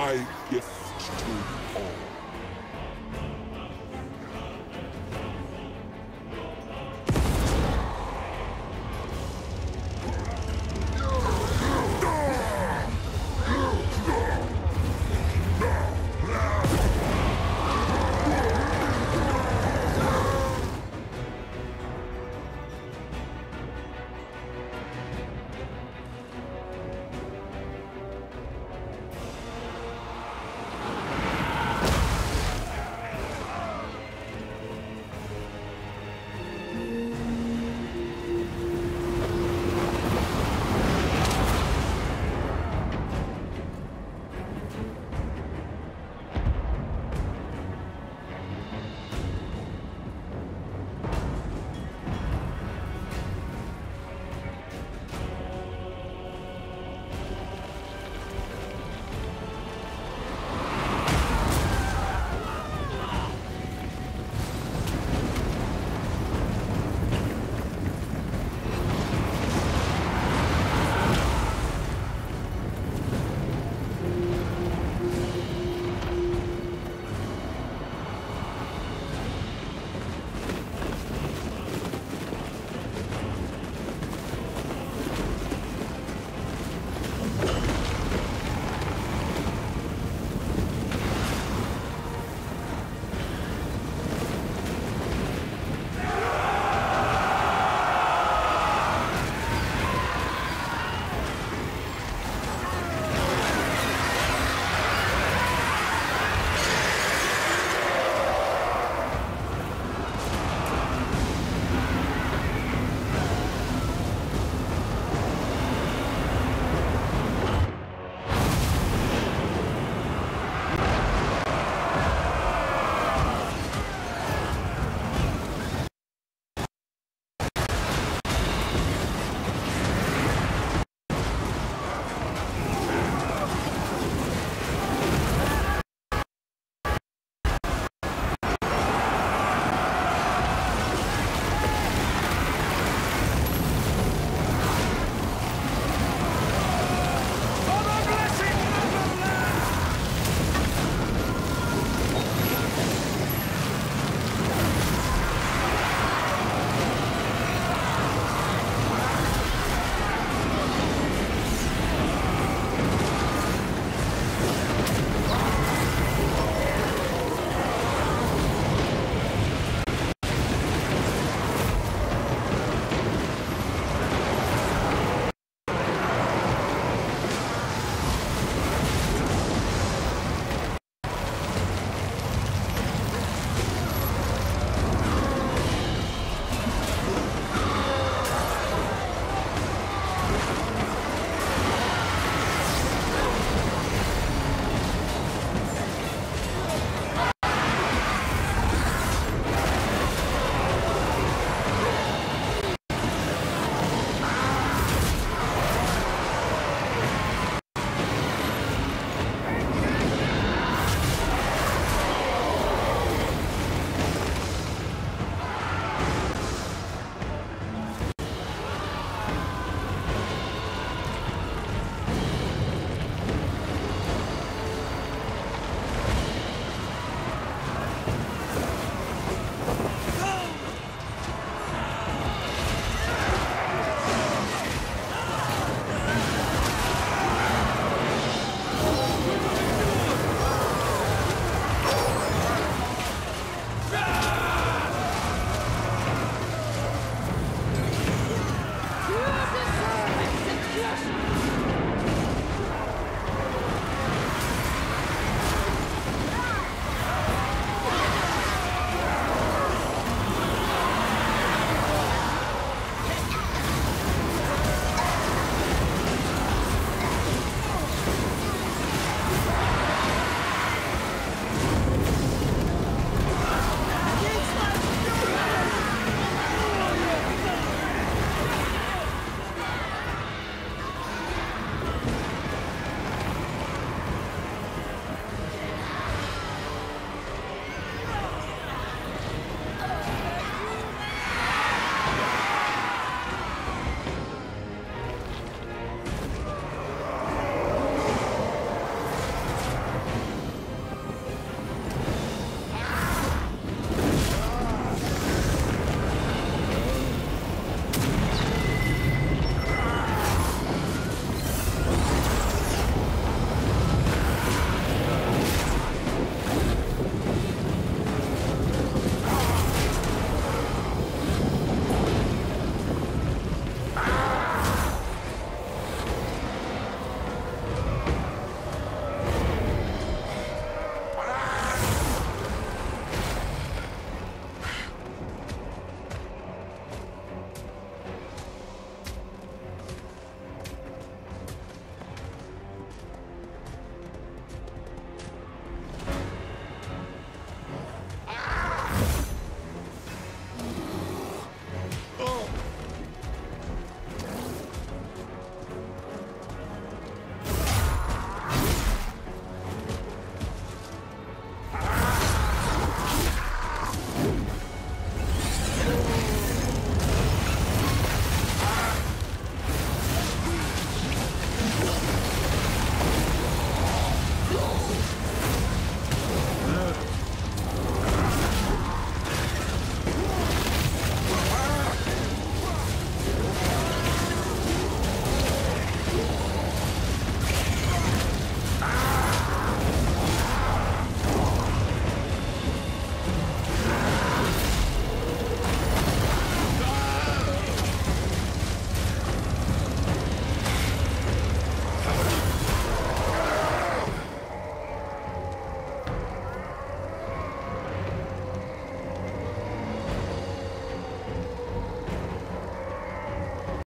my gift to you.